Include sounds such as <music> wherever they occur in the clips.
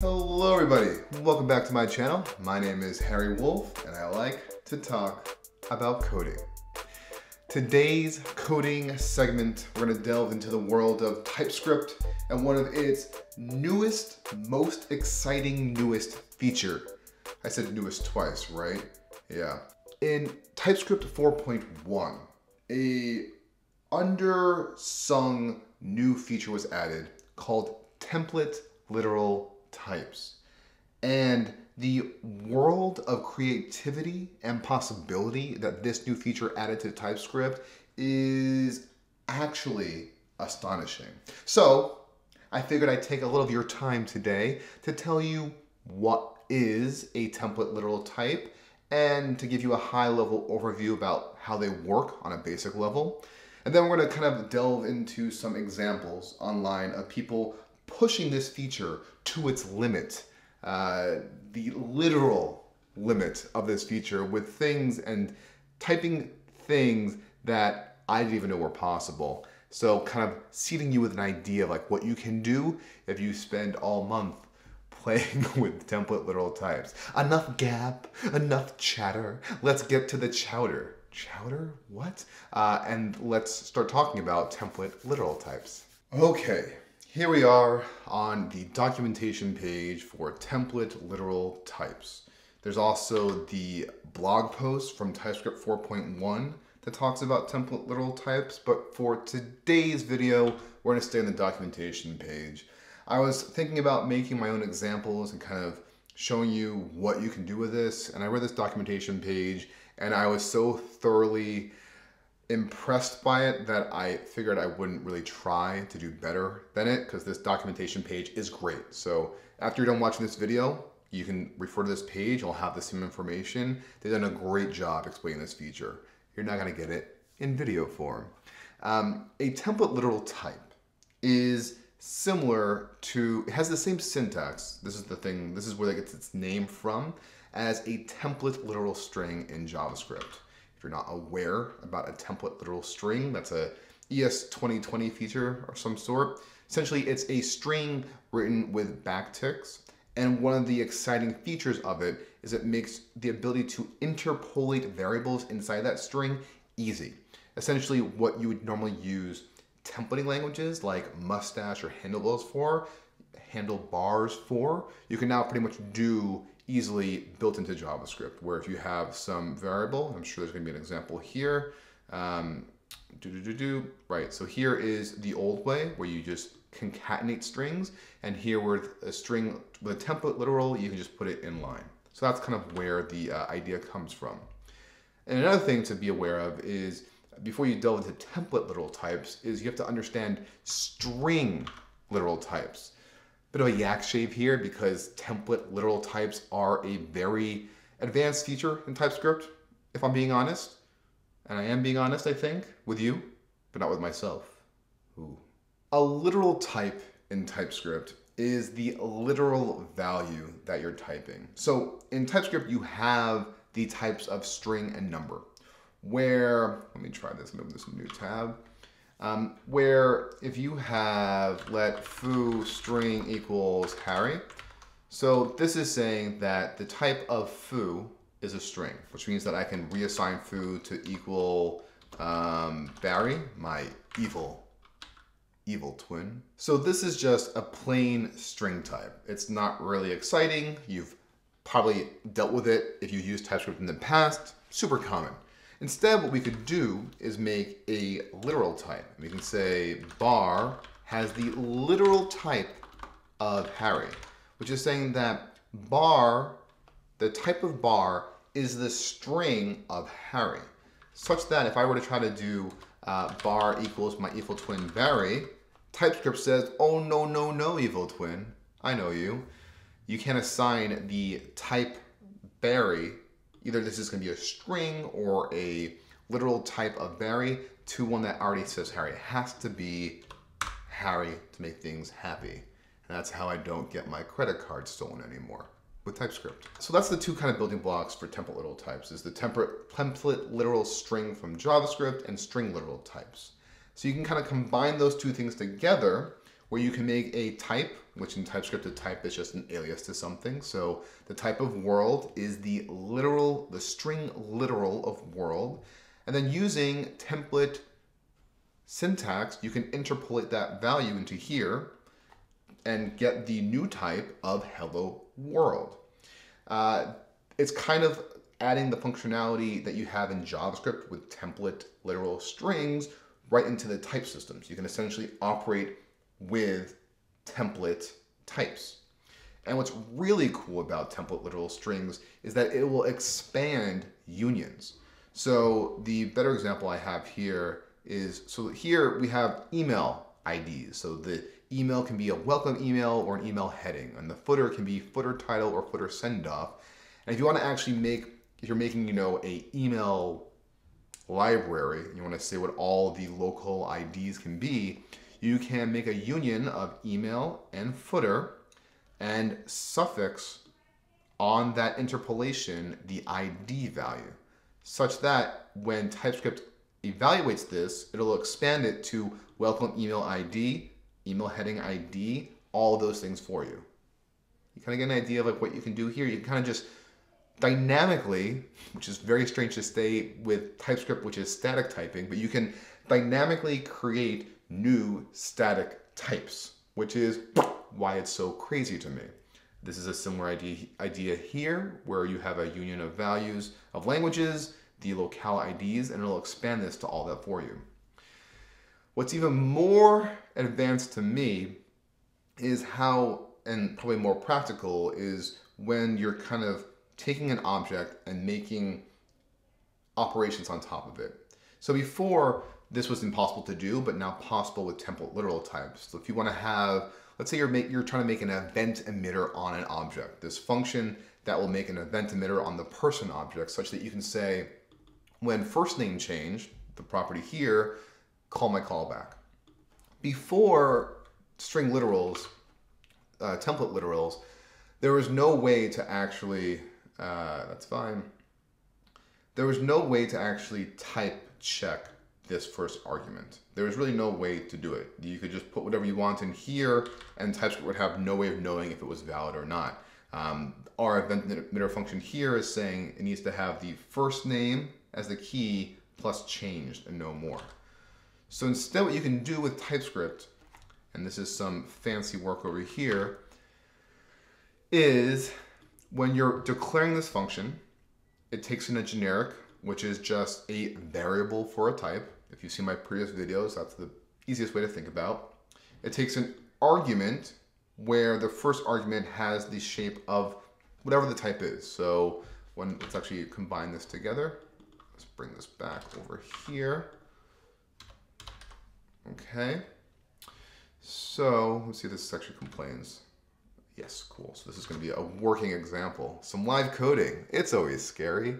Hello everybody, welcome back to my channel. My name is Harry Wolff and I like to talk about coding. Today's coding segment, we're gonna delve into the world of TypeScript and one of its newest, most exciting newest feature. I said newest twice, right? Yeah. In TypeScript 4.1, a undersung new feature was added called template literal types. And the world of creativity and possibility that this new feature added to TypeScript is actually astonishing. So I figured I'd take a little of your time today to tell you what is a template literal type and to give you a high level overview about how they work on a basic level. And then we're gonna kind of delve into some examples online of people pushing this feature to its limit, uh, the literal limit of this feature with things and typing things that I didn't even know were possible. So kind of seeding you with an idea of like what you can do if you spend all month <laughs> playing with template literal types. Enough gap, enough chatter. Let's get to the chowder. Chowder? What? Uh, and let's start talking about template literal types. Okay, here we are on the documentation page for template literal types. There's also the blog post from TypeScript 4.1 that talks about template literal types, but for today's video, we're gonna stay on the documentation page. I was thinking about making my own examples and kind of showing you what you can do with this, and I read this documentation page, and I was so thoroughly impressed by it that I figured I wouldn't really try to do better than it because this documentation page is great. So after you're done watching this video, you can refer to this page, I'll have the same information. They've done a great job explaining this feature. You're not gonna get it in video form. Um, a template literal type is similar to, it has the same syntax, this is the thing, this is where it gets its name from, as a template literal string in JavaScript. If you're not aware about a template literal string, that's a ES 2020 feature or some sort. Essentially, it's a string written with backticks. And one of the exciting features of it is it makes the ability to interpolate variables inside that string easy. Essentially, what you would normally use templating languages like Mustache or Handlebars for, handlebars for, you can now pretty much do easily built into JavaScript, where if you have some variable, I'm sure there's gonna be an example here, um, do, do, do, do, right, so here is the old way where you just concatenate strings, and here with a string, with a template literal, you can just put it in line. So that's kind of where the uh, idea comes from. And another thing to be aware of is, before you delve into template literal types, is you have to understand string literal types bit of a yak shave here because template literal types are a very advanced feature in TypeScript, if I'm being honest. And I am being honest, I think, with you, but not with myself. Ooh. A literal type in TypeScript is the literal value that you're typing. So in TypeScript, you have the types of string and number, where, let me try this, move this new tab um, where if you have let foo string equals Harry, so this is saying that the type of foo is a string, which means that I can reassign foo to equal um, Barry, my evil, evil twin. So this is just a plain string type. It's not really exciting. You've probably dealt with it if you used TypeScript in the past, super common. Instead, what we could do is make a literal type. We can say bar has the literal type of Harry, which is saying that bar, the type of bar is the string of Harry, such that if I were to try to do uh, bar equals my evil twin Barry, TypeScript says, oh no, no, no, evil twin, I know you. You can't assign the type Barry either this is going to be a string or a literal type of Barry to one that already says Harry. It has to be Harry to make things happy. And that's how I don't get my credit card stolen anymore with TypeScript. So that's the two kind of building blocks for template literal types is the template literal string from JavaScript and string literal types. So you can kind of combine those two things together where you can make a type which in TypeScript a type is just an alias to something. So the type of world is the literal, the string literal of world. And then using template syntax, you can interpolate that value into here and get the new type of hello world. Uh, it's kind of adding the functionality that you have in JavaScript with template literal strings right into the type systems. You can essentially operate with template types. And what's really cool about template literal strings is that it will expand unions. So the better example I have here is, so here we have email IDs. So the email can be a welcome email or an email heading, and the footer can be footer title or footer send off. And if you want to actually make, if you're making, you know, a email library, you want to say what all the local IDs can be, you can make a union of email and footer and suffix on that interpolation the ID value, such that when TypeScript evaluates this, it'll expand it to welcome email ID, email heading ID, all those things for you. You kind of get an idea of like what you can do here. You can kind of just dynamically, which is very strange to say with TypeScript, which is static typing, but you can dynamically create new static types, which is why it's so crazy to me. This is a similar idea, idea here where you have a union of values of languages, the locale IDs, and it'll expand this to all that for you. What's even more advanced to me is how, and probably more practical, is when you're kind of taking an object and making operations on top of it. So before, this was impossible to do, but now possible with template literal types. So if you want to have, let's say you're, make, you're trying to make an event emitter on an object, this function that will make an event emitter on the person object such that you can say, when first name changed, the property here, call my callback. Before string literals, uh, template literals, there was no way to actually, uh, that's fine. There was no way to actually type check this first argument. There was really no way to do it. You could just put whatever you want in here and TypeScript would have no way of knowing if it was valid or not. Um, our event emitter function here is saying it needs to have the first name as the key plus changed and no more. So instead what you can do with TypeScript, and this is some fancy work over here, is when you're declaring this function, it takes in a generic, which is just a variable for a type. If you see my previous videos, that's the easiest way to think about. It takes an argument where the first argument has the shape of whatever the type is. So when let's actually combine this together. Let's bring this back over here. Okay. So let's see this actually complains. Yes, cool. So this is going to be a working example. Some live coding. It's always scary.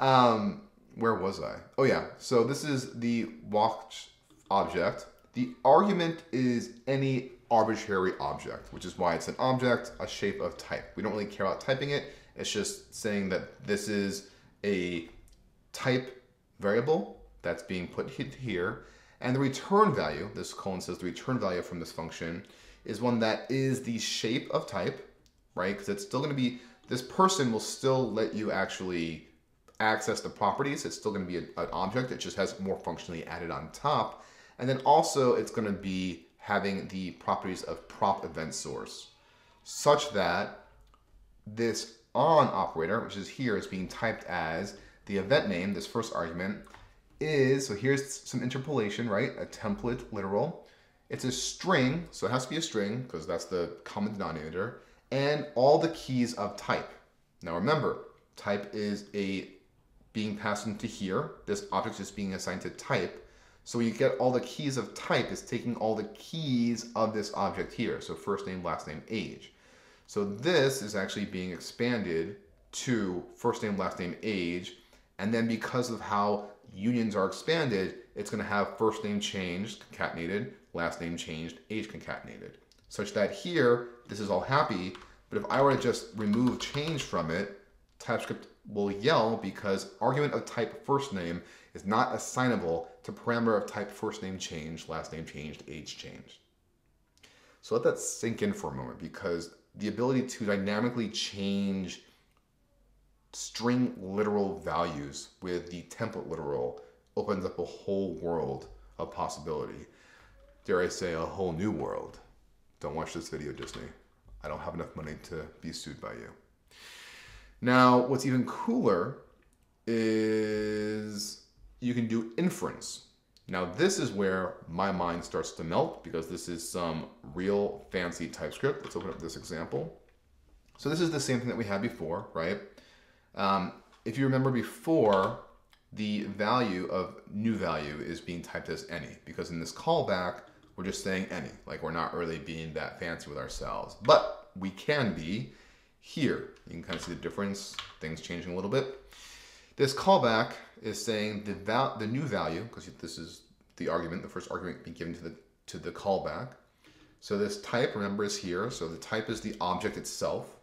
Um, where was I? Oh yeah. So this is the watch object. The argument is any arbitrary object, which is why it's an object, a shape of type. We don't really care about typing it. It's just saying that this is a type variable that's being put here. And the return value, this colon says the return value from this function, is one that is the shape of type, right? Because it's still going to be, this person will still let you actually access the properties. It's still going to be a, an object. It just has more functionally added on top. And then also it's going to be having the properties of prop event source such that this on operator, which is here, is being typed as the event name, this first argument, is, so here's some interpolation, right? A template literal. It's a string, so it has to be a string because that's the common denominator, and all the keys of type. Now remember, type is a being passed into here. This object is being assigned to type. So you get all the keys of type is taking all the keys of this object here. So first name, last name, age. So this is actually being expanded to first name, last name, age. And then because of how unions are expanded, it's going to have first name changed, concatenated, last name changed, age concatenated. Such that here, this is all happy, but if I were to just remove change from it, TypeScript will yell because argument of type first name is not assignable to parameter of type first name changed, last name changed, age changed. So let that sink in for a moment because the ability to dynamically change string literal values with the template literal opens up a whole world of possibility. Dare I say, a whole new world. Don't watch this video, Disney. I don't have enough money to be sued by you. Now, what's even cooler is you can do inference. Now, this is where my mind starts to melt because this is some real fancy TypeScript. Let's open up this example. So this is the same thing that we had before, right? Um, if you remember before, the value of new value is being typed as any because in this callback, we're just saying any, like we're not really being that fancy with ourselves, but we can be here. You can kind of see the difference, things changing a little bit. This callback is saying the val the new value, because this is the argument, the first argument being given to the to the callback. So this type, remember, is here. So the type is the object itself.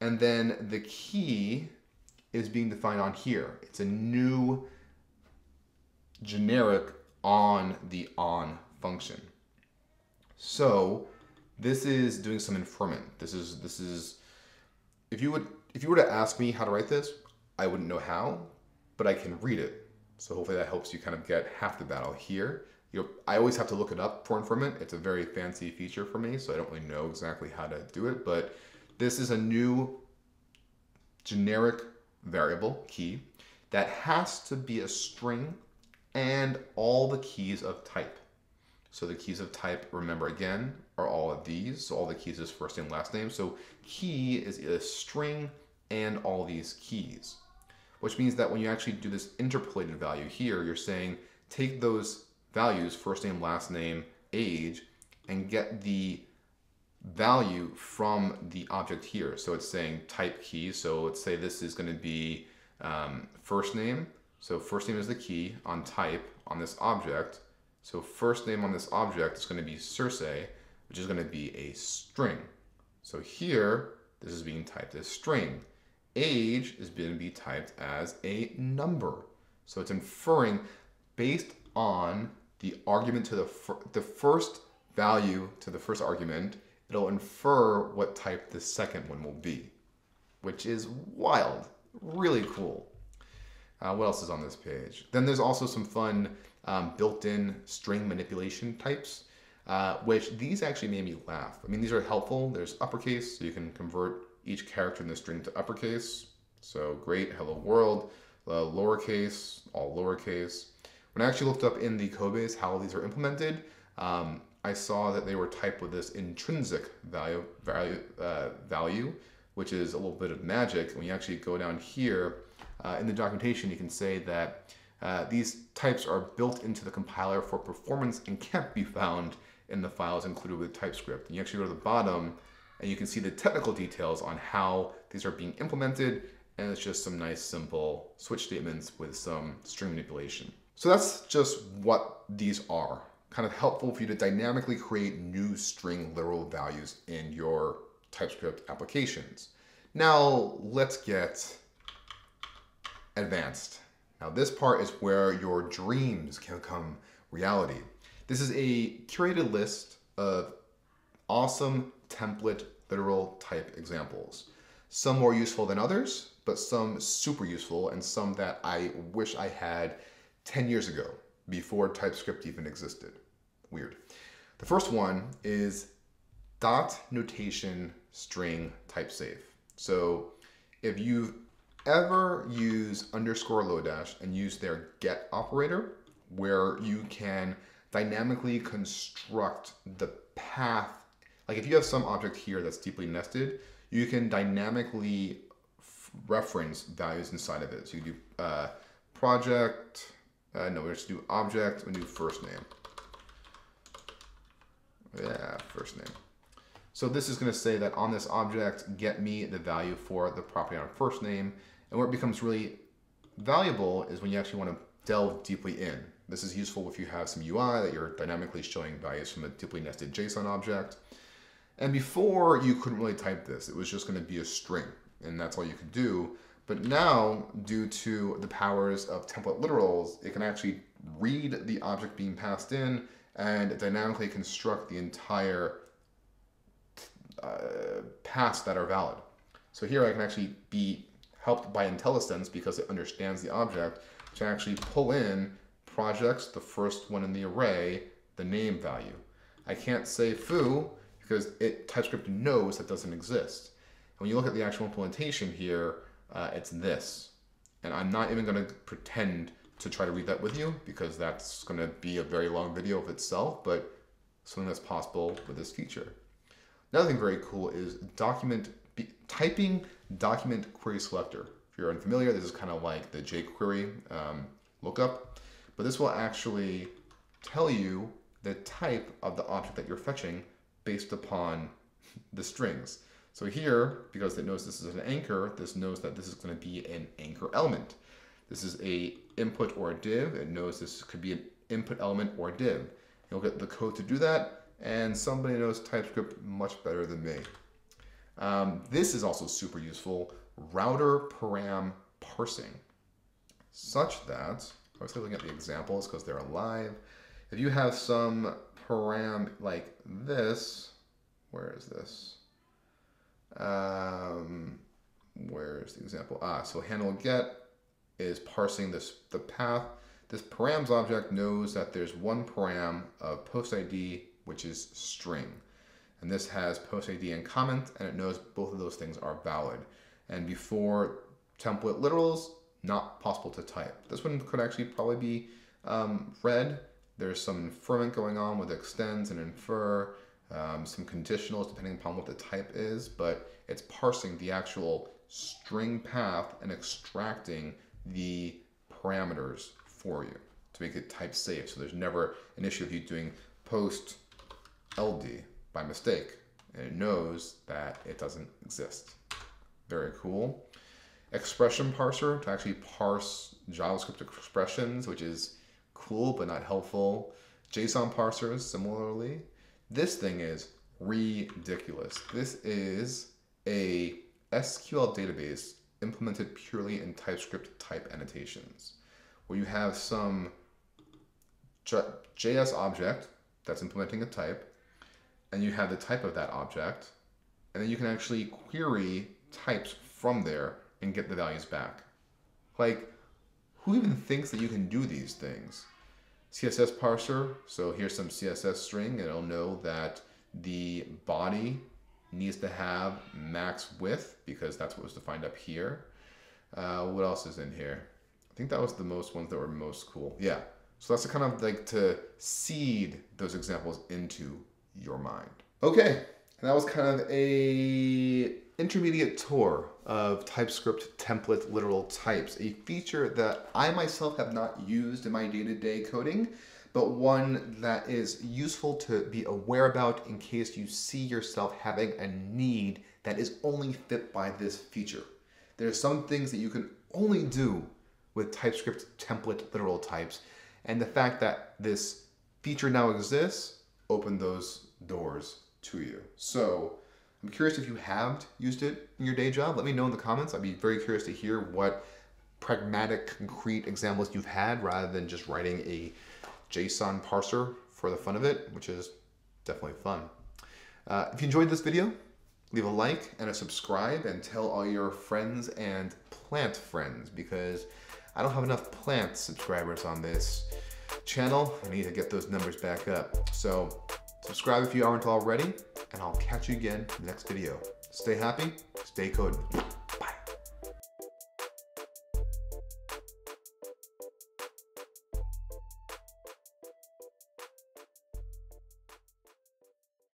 And then the key is being defined on here. It's a new generic on the on function. So this is doing some inferment. This is this is if you would if you were to ask me how to write this, I wouldn't know how, but I can read it. So hopefully that helps you kind of get half the battle here. You know, I always have to look it up for inferment. It's a very fancy feature for me, so I don't really know exactly how to do it, but this is a new generic variable key that has to be a string and all the keys of type. So the keys of type, remember again, are all of these. So all the keys is first name, last name. So key is a string and all these keys, which means that when you actually do this interpolated value here, you're saying take those values, first name, last name, age, and get the value from the object here. So it's saying type key. So let's say this is going to be um, first name. So first name is the key on type on this object. So first name on this object is going to be Circe, which is going to be a string. So here, this is being typed as string. Age is going to be typed as a number. So it's inferring based on the argument to the, fir the first value to the first argument, it'll infer what type the second one will be, which is wild, really cool. Uh, what else is on this page? Then there's also some fun um, built-in string manipulation types, uh, which these actually made me laugh. I mean, these are helpful. There's uppercase, so you can convert each character in the string to uppercase. So great, hello world, lowercase, all lowercase. When I actually looked up in the codebase how these are implemented, um, I saw that they were typed with this intrinsic value, value, uh, value, which is a little bit of magic. When you actually go down here uh, in the documentation, you can say that uh, these types are built into the compiler for performance and can't be found in the files included with TypeScript. And you actually go to the bottom and you can see the technical details on how these are being implemented and it's just some nice simple switch statements with some string manipulation. So that's just what these are. Kind of helpful for you to dynamically create new string literal values in your TypeScript applications. Now let's get advanced. Now this part is where your dreams can become reality. This is a curated list of awesome template literal type examples. Some more useful than others, but some super useful and some that I wish I had 10 years ago before TypeScript even existed. Weird. The first one is dot notation string type safe. So if you've ever use underscore Lodash and use their get operator where you can dynamically construct the path. Like if you have some object here that's deeply nested, you can dynamically reference values inside of it. So you do uh, project, uh, no, we just do object, we do first name. Yeah, first name. So this is going to say that on this object, get me the value for the property on first name. And where it becomes really valuable is when you actually want to delve deeply in. This is useful if you have some UI that you're dynamically showing values from a deeply nested JSON object. And before you couldn't really type this, it was just going to be a string and that's all you could do. But now, due to the powers of template literals, it can actually read the object being passed in and dynamically construct the entire uh, paths that are valid. So here I can actually be helped by IntelliSense because it understands the object to actually pull in projects, the first one in the array, the name value. I can't say foo because it TypeScript knows that doesn't exist. When you look at the actual implementation here, uh, it's this. And I'm not even going to pretend to try to read that with you because that's going to be a very long video of itself, but something that's possible with this feature. Another thing very cool is document typing document query selector. If you're unfamiliar, this is kind of like the jQuery um, lookup, but this will actually tell you the type of the object that you're fetching based upon the strings. So here, because it knows this is an anchor, this knows that this is going to be an anchor element. This is a input or a div. It knows this could be an input element or a div. You'll get the code to do that, and somebody knows TypeScript much better than me. Um, this is also super useful, router param parsing, such that, I was looking at the examples because they're alive. If you have some param like this, where is this? Um, where's the example? Ah, so handle get is parsing this the path. This params object knows that there's one param of post ID, which is string. And this has post ID and comment, and it knows both of those things are valid. And before template literals, not possible to type. This one could actually probably be um, read. There's some inferment going on with extends and infer, um, some conditionals depending upon what the type is, but it's parsing the actual string path and extracting the parameters for you to make it type safe. So there's never an issue of you doing post LD by mistake. And it knows that it doesn't exist. Very cool. Expression parser to actually parse JavaScript expressions, which is cool but not helpful. JSON parsers, similarly. This thing is ridiculous. This is a SQL database implemented purely in TypeScript type annotations, where you have some JS object that's implementing a type, and you have the type of that object, and then you can actually query types from there and get the values back. Like, who even thinks that you can do these things? CSS parser, so here's some CSS string, and it'll know that the body needs to have max width because that's what was defined up here. Uh, what else is in here? I think that was the most ones that were most cool. Yeah. So that's the kind of like to seed those examples into your mind. Okay, and that was kind of a intermediate tour of TypeScript template literal types, a feature that I myself have not used in my day-to-day -day coding, but one that is useful to be aware about in case you see yourself having a need that is only fit by this feature. There are some things that you can only do with TypeScript template literal types, and the fact that this feature now exists opened those doors to you. So I'm curious if you have used it in your day job. Let me know in the comments. I'd be very curious to hear what pragmatic, concrete examples you've had rather than just writing a JSON parser for the fun of it, which is definitely fun. Uh, if you enjoyed this video, leave a like and a subscribe and tell all your friends and plant friends because I don't have enough plant subscribers on this channel. I need to get those numbers back up. So subscribe if you aren't already and I'll catch you again in the next video. Stay happy, stay coding.